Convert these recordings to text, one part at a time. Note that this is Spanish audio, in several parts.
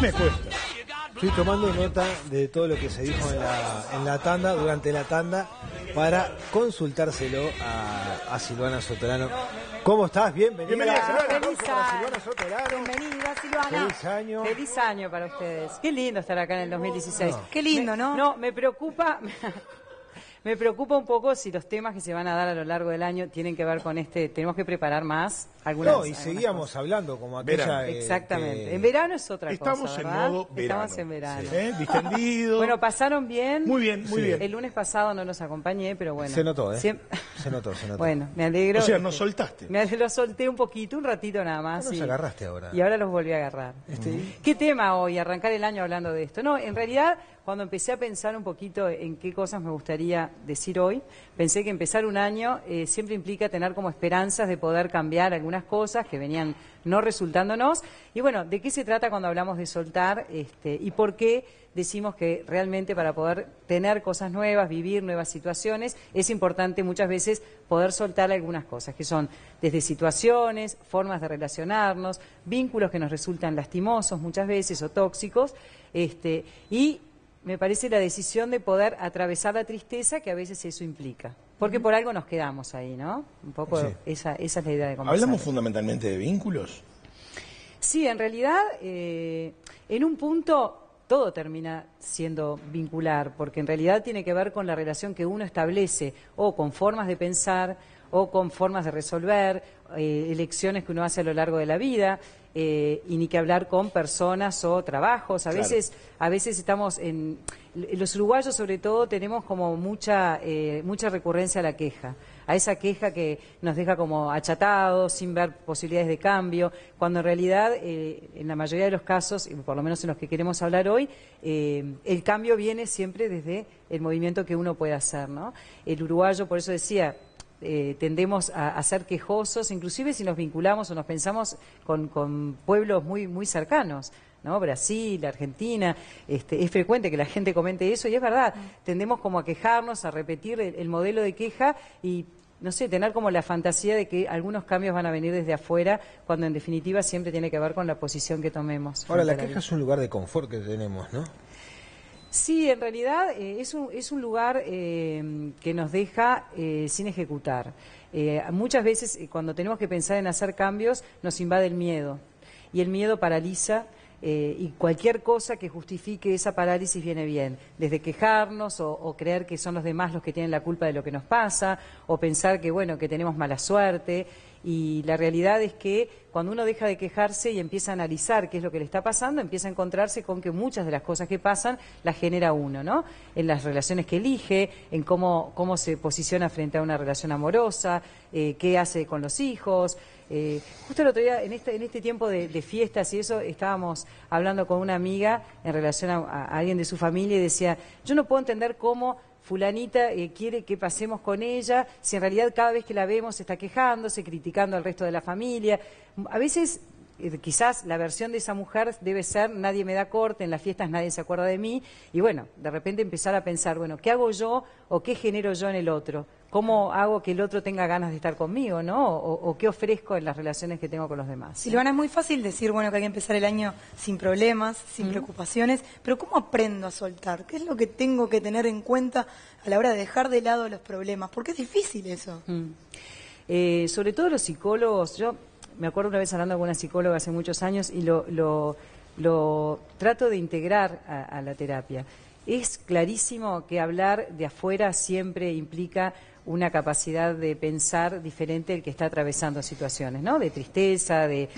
Me cuesta. Estoy tomando nota de todo lo que se dijo en la, en la tanda, durante la tanda, para consultárselo a, a Silvana Sotorano. ¿Cómo estás? Bienvenida. Bienvenida, Silvana. Feliz. Silvana Sotorano. Bienvenida, Silvana. Feliz año. Feliz año para ustedes. Qué lindo estar acá en el 2016. No. Qué lindo, ¿no? No, me preocupa. Me preocupa un poco si los temas que se van a dar a lo largo del año tienen que ver con este. Tenemos que preparar más algunas. No, y algunas seguíamos cosas. hablando como aquella. Verano. eh, Exactamente. que- En verano es otra Estamos cosa. en ¿verdad? modo verano. Estamos en verano. ¿Eh? Distendido. Bueno, pasaron bien. Muy bien, muy Sí. bien. El lunes pasado no los acompañé, pero bueno. Se notó, ¿eh? Siem- Se notó, se notó. Bueno, me alegro. O sea, nos soltaste. Me lo solté un poquito, un ratito nada más. Nos y- agarraste ahora. Y ahora los volví a agarrar. Este, ¿Qué tema hoy? Arrancar el año hablando de esto. No, en realidad, cuando empecé a pensar un poquito en qué cosas me gustaría decir hoy, pensé que empezar un año eh, siempre implica tener como esperanzas de poder cambiar algunas cosas que venían no resultándonos. Y bueno, ¿de qué se trata cuando hablamos de soltar este, y por qué decimos que realmente para poder tener cosas nuevas, vivir nuevas situaciones, es importante muchas veces poder soltar algunas cosas, que son desde situaciones, formas de relacionarnos, vínculos que nos resultan lastimosos muchas veces o tóxicos, este, y me parece la decisión de poder atravesar la tristeza que a veces eso implica. Porque por algo nos quedamos ahí, ¿no? Un poco Sí. esa, esa es la idea de conversar. Hablamos fundamentalmente de vínculos. Sí, en realidad, eh, en un punto todo termina siendo vincular, porque en realidad tiene que ver con la relación que uno establece, o con formas de pensar, o con formas de resolver, eh, elecciones que uno hace a lo largo de la vida, eh, y ni que hablar con personas o trabajos. A Claro. veces, a veces estamos en los uruguayos sobre todo tenemos como mucha eh, mucha recurrencia a la queja, a esa queja que nos deja como achatados, sin ver posibilidades de cambio, cuando en realidad eh, en la mayoría de los casos, y por lo menos en los que queremos hablar hoy, eh, el cambio viene siempre desde el movimiento que uno puede hacer, ¿no? El uruguayo, por eso decía, eh, tendemos a, a ser quejosos, inclusive si nos vinculamos o nos pensamos con, con pueblos muy, muy cercanos. ¿no? Brasil, Argentina, este, es frecuente que la gente comente eso y es verdad, tendemos como a quejarnos, a repetir el, el modelo de queja y no sé, tener como la fantasía de que algunos cambios van a venir desde afuera, cuando en definitiva siempre tiene que ver con la posición que tomemos. Ahora, la queja es un lugar de confort que tenemos, ¿no? Sí, en realidad eh, es, un, es un lugar eh, que nos deja eh, sin ejecutar. Eh, muchas veces eh, cuando tenemos que pensar en hacer cambios nos invade el miedo y el miedo paraliza eh, y cualquier cosa que justifique esa parálisis viene bien, desde quejarnos o, creer que son los demás los que tienen la culpa de lo que nos pasa o pensar que bueno que tenemos mala suerte y la realidad es que cuando uno deja de quejarse y empieza a analizar qué es lo que le está pasando, empieza a encontrarse con que muchas de las cosas que pasan las genera uno, ¿no? En las relaciones que elige, en cómo, cómo se posiciona frente a una relación amorosa, eh, qué hace con los hijos. Eh, justo el otro día, en este, en este tiempo de, fiestas y eso, estábamos hablando con una amiga en relación a, a alguien de su familia y decía, yo no puedo entender cómo fulanita eh, quiere que pasemos con ella, si en realidad cada vez que la vemos está quejándose, criticando al resto de la familia. A veces eh, quizás la versión de esa mujer debe ser nadie me da corte, en las fiestas nadie se acuerda de mí, y bueno, de repente empezar a pensar, bueno, ¿qué hago yo o qué genero yo en el otro? ¿Cómo hago que el otro tenga ganas de estar conmigo, no? O, o qué ofrezco en las relaciones que tengo con los demás. Silvana, es muy fácil decir, bueno, que hay que empezar el año sin problemas, sin preocupaciones, pero ¿cómo aprendo a soltar? ¿Qué es lo que tengo que tener en cuenta a la hora de dejar de lado los problemas? Porque es difícil eso. Mm. Eh, sobre todo los psicólogos, yo me acuerdo una vez hablando con una psicóloga hace muchos años y lo, trato de integrar a, la terapia. Es clarísimo que hablar de afuera siempre implica una capacidad de pensar diferente del que está atravesando situaciones, ¿no? De tristeza, de,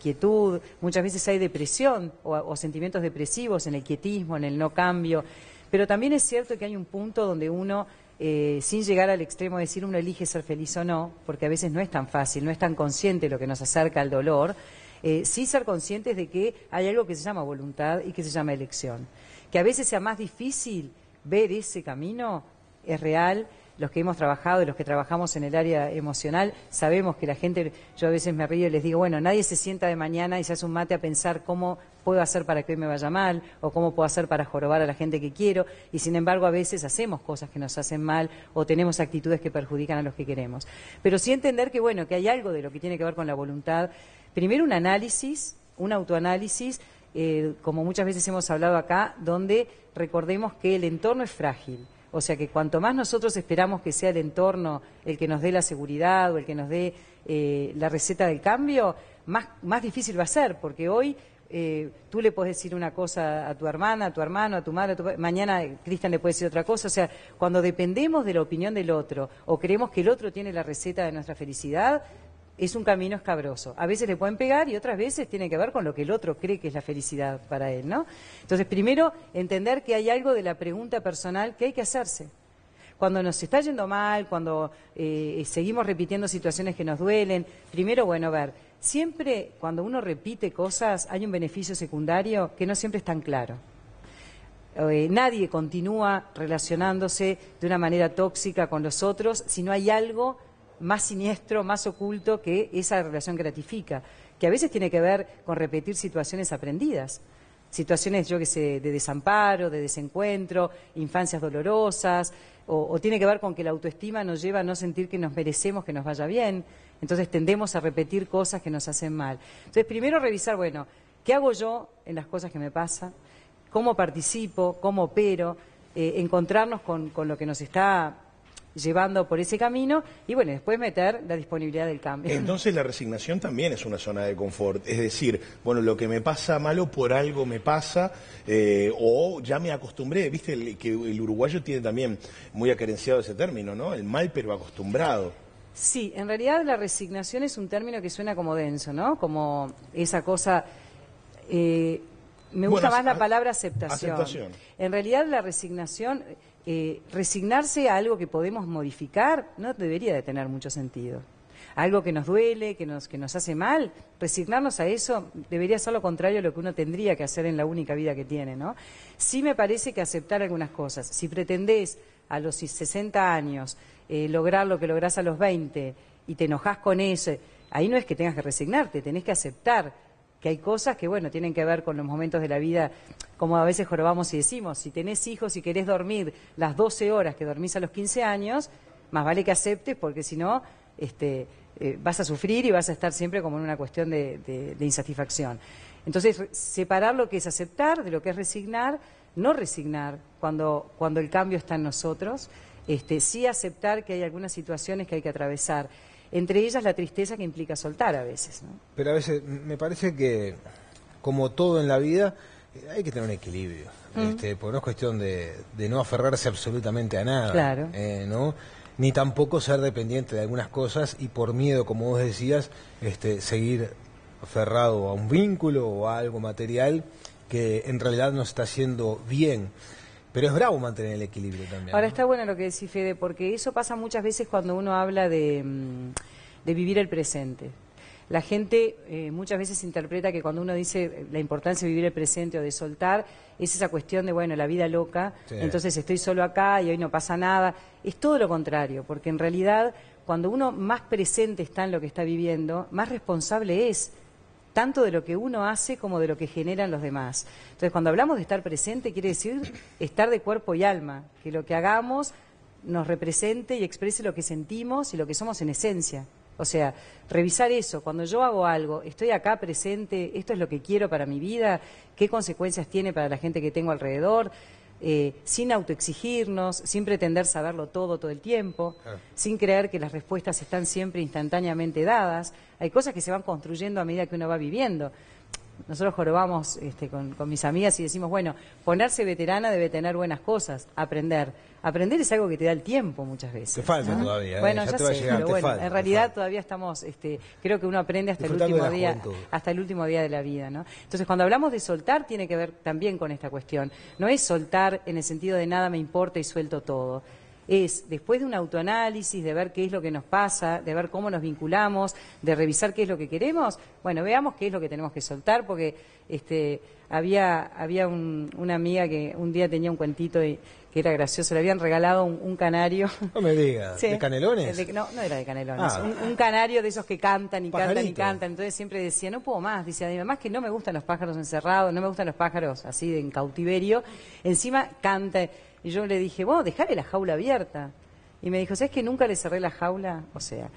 quietud. Muchas veces hay depresión o sentimientos depresivos en el quietismo, en el no cambio. Pero también es cierto que hay un punto donde uno, eh, sin llegar al extremo de decir uno elige ser feliz o no, porque a veces no es tan fácil, no es tan consciente lo que nos acerca al dolor, eh, sí ser conscientes de que hay algo que se llama voluntad y que se llama elección. Que a veces sea más difícil ver ese camino, es real. Los que hemos trabajado y los que trabajamos en el área emocional, sabemos que la gente, yo a veces me río y les digo, bueno, nadie se sienta de mañana y se hace un mate a pensar cómo puedo hacer para que hoy me vaya mal o cómo puedo hacer para jorobar a la gente que quiero y sin embargo a veces hacemos cosas que nos hacen mal o tenemos actitudes que perjudican a los que queremos. Pero sí entender que bueno, que hay algo de lo que tiene que ver con la voluntad. Primero un análisis, un autoanálisis eh, como muchas veces hemos hablado acá, donde recordemos que el entorno es frágil. O sea que cuanto más nosotros esperamos que sea el entorno el que nos dé la seguridad o el que nos dé eh, la receta del cambio, más, más difícil va a ser, porque hoy eh, tú le puedes decir una cosa a tu hermana, a tu hermano, a tu madre, a tu... mañana Cristian le puede decir otra cosa. O sea, cuando dependemos de la opinión del otro o creemos que el otro tiene la receta de nuestra felicidad, es un camino escabroso. A veces le pueden pegar y otras veces tiene que ver con lo que el otro cree que es la felicidad para él, ¿no? Entonces, primero, entender que hay algo de la pregunta personal que hay que hacerse. Cuando nos está yendo mal, cuando eh, seguimos repitiendo situaciones que nos duelen, primero, bueno, ver, siempre cuando uno repite cosas hay un beneficio secundario que no siempre es tan claro. Eh, nadie continúa relacionándose de una manera tóxica con los otros si no hay algo más siniestro, más oculto que esa relación gratifica, que a veces tiene que ver con repetir situaciones aprendidas, situaciones, yo que sé, de desamparo, de desencuentro, infancias dolorosas, o, tiene que ver con que la autoestima nos lleva a no sentir que nos merecemos que nos vaya bien, entonces tendemos a repetir cosas que nos hacen mal. Entonces, primero revisar, bueno, ¿qué hago yo en las cosas que me pasan? ¿Cómo participo? ¿Cómo opero? Eh, encontrarnos con, con lo que nos está llevando por ese camino y bueno, después meter la disponibilidad del cambio. Entonces la resignación también es una zona de confort, es decir, bueno, lo que me pasa malo por algo me pasa eh, o ya me acostumbré, viste que el uruguayo tiene también muy acarenciado ese término, ¿no? El mal pero acostumbrado. Sí, en realidad la resignación es un término que suena como denso, ¿no? Como esa cosa... Eh, me gusta más la palabra aceptación. aceptación. En realidad la resignación eh, resignarse a algo que podemos modificar no debería de tener mucho sentido. Algo que nos duele, que nos, que nos hace mal, resignarnos a eso debería ser lo contrario a lo que uno tendría que hacer en la única vida que tiene, ¿no? Sí me parece que aceptar algunas cosas. Si pretendés a los 60 años eh, lograr lo que lográs a los 20 y te enojás con eso, ahí no es que tengas que resignarte, tenés que aceptar que hay cosas que, bueno, tienen que ver con los momentos de la vida, como a veces jorobamos y decimos, si tenés hijos y querés dormir las 12 horas que dormís a los 15 años, más vale que aceptes, porque si no, este, eh, vas a sufrir y vas a estar siempre como en una cuestión de, insatisfacción. Entonces, separar lo que es aceptar de lo que es resignar, no resignar cuando, cuando el cambio está en nosotros, este, sí aceptar que hay algunas situaciones que hay que atravesar entre ellas la tristeza que implica soltar a veces. ¿no? Pero a veces me parece que, como todo en la vida, hay que tener un equilibrio, mm. este, porque no es cuestión de, no aferrarse absolutamente a nada, claro. Eh, ¿no? ni tampoco ser dependiente de algunas cosas y por miedo, como vos decías, este, seguir aferrado a un vínculo o a algo material que en realidad no está haciendo bien. Pero es bravo mantener el equilibrio también. Ahora está bueno lo que decís, Fede, porque eso pasa muchas veces cuando uno habla de, mm, vivir el presente. La gente eh, muchas veces interpreta que cuando uno dice la importancia de vivir el presente o de soltar, es esa cuestión de, bueno, la vida loca, entonces estoy solo acá y hoy no pasa nada. Es todo lo contrario, porque en realidad cuando uno más presente está en lo que está viviendo, más responsable es tanto de lo que uno hace como de lo que generan los demás. Entonces, cuando hablamos de estar presente, quiere decir estar de cuerpo y alma, que lo que hagamos nos represente y exprese lo que sentimos y lo que somos en esencia. O sea, revisar eso, cuando yo hago algo, estoy acá presente, esto es lo que quiero para mi vida, qué consecuencias tiene para la gente que tengo alrededor, eh, sin autoexigirnos, sin pretender saberlo todo todo el tiempo, sin creer que las respuestas están siempre instantáneamente dadas. Hay cosas que se van construyendo a medida que uno va viviendo. Nosotros jorobamos este, con, mis amigas y decimos, bueno, ponerse veterana debe tener buenas cosas, aprender. Aprender es algo que te da el tiempo muchas veces. Te falta todavía. ¿eh? Bueno, ya, sé, pero bueno, en realidad todavía estamos, este, creo que uno aprende hasta el último día, hasta el último día de la vida, ¿no? Entonces, cuando hablamos de soltar, tiene que ver también con esta cuestión. No es soltar en el sentido de nada me importa y suelto todo es, después de un autoanálisis, de ver qué es lo que nos pasa, de ver cómo nos vinculamos, de revisar qué es lo que queremos, bueno, veamos qué es lo que tenemos que soltar, porque este, había, había una amiga que un día tenía un cuentito y, que era gracioso, le habían regalado un, canario. No me digas, ¿de canelones? no, no era de canelones, ah. un, canario de esos que cantan y cantan y cantan, entonces siempre decía, no puedo más, dice, además que no me gustan los pájaros encerrados, no me gustan los pájaros así en cautiverio, encima canta y yo le dije, bueno, dejale la jaula abierta. Y me dijo, ¿sabes que nunca le cerré la jaula? O sea,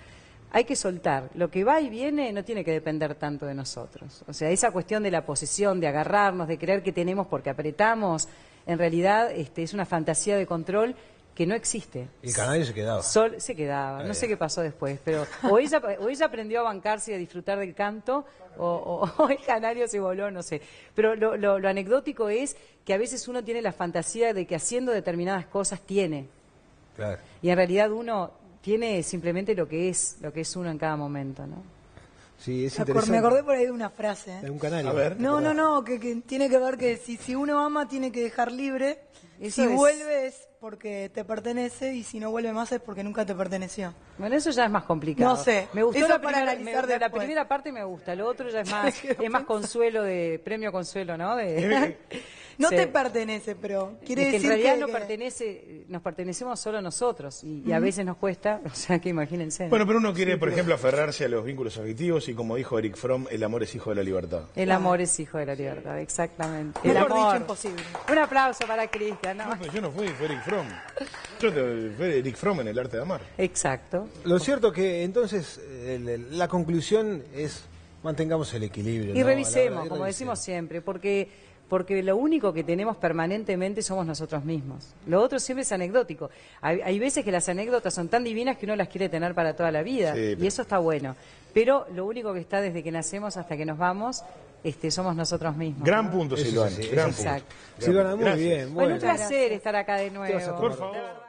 hay que soltar. Lo que va y viene no tiene que depender tanto de nosotros. O sea, esa cuestión de la posesión, de agarrarnos, de creer que tenemos porque apretamos, en realidad este, es una fantasía de control que no existe. Y el canario se quedaba. Sol, se quedaba, no sé qué pasó después, pero o ella, o ella aprendió a bancarse y a disfrutar del canto, o, o- o el canario se voló, no sé. Pero lo, lo- lo anecdótico es que a veces uno tiene la fantasía de que haciendo determinadas cosas tiene, Claro. y en realidad uno tiene simplemente lo que es, lo que es uno en cada momento, ¿no? Sí, es interesante. Me acordé por ahí de una frase. ¿eh? De un canario. A ver. No, no, no, que, que tiene que ver que si, si uno ama tiene que dejar libre. Eso si es- vuelve es porque te pertenece y si no vuelve más es porque nunca te perteneció. Bueno, eso ya es más complicado. No sé. Me gustó Eso la para primera, analizar me- la primera parte me gusta, lo otro ya es más, es más consuelo de premio consuelo, ¿no? De, No Sí. te pertenece, pero quiere de que en decir realidad que, no pertenece, nos pertenecemos solo nosotros y, y a veces nos cuesta, o sea que imagínense. Bueno, pero uno quiere, por ejemplo, aferrarse a los vínculos afectivos y como dijo Eric Fromm, el amor es hijo de la libertad. el amor es hijo de la libertad, exactamente. El Mejor dicho, amor. imposible. Un aplauso para Cristian, ¿no? No, pero yo no fui, fue Eric Fromm. Yo te- fue Eric Fromm en el arte de amar. Exacto. Lo cierto que entonces el- el- la conclusión es mantengamos el equilibrio. Y ¿no? revisemos, como revisemos. decimos siempre, porque porque lo único que tenemos permanentemente somos nosotros mismos. Lo otro siempre es anecdótico. Hay, hay veces que las anécdotas son tan divinas que uno las quiere tener para toda la vida Sí, y pero- eso está bueno. Pero lo único que está desde que nacemos hasta que nos vamos, este, somos nosotros mismos. Gran ¿no? punto, Silvana. así, gran punto. exacto. Gran Silvana, punto. muy Gracias. bien. Bueno, un placer estar acá de nuevo. Por favor.